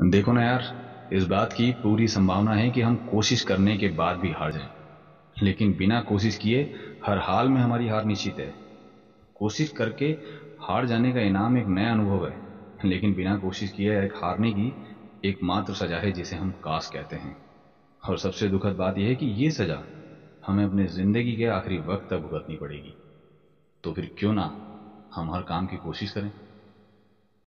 देखो ना यार, इस बात की पूरी संभावना है कि हम कोशिश करने के बाद भी हार जाएँ। लेकिन बिना कोशिश किए, हर हाल में हमारी हार निश्चित है। कोशिश करके हार जाने का इनाम एक नया अनुभव है, लेकिन बिना कोशिश किए एक हारने की एकमात्र सजा है जिसे हम कास कहते हैं। और सबसे दुखद बात यह है कि ये सजा हमें अपने ज़िंदगी के आखिरी वक्त तक भुगतनी पड़ेगी। तो फिर क्यों ना हम हर काम की कोशिश करें?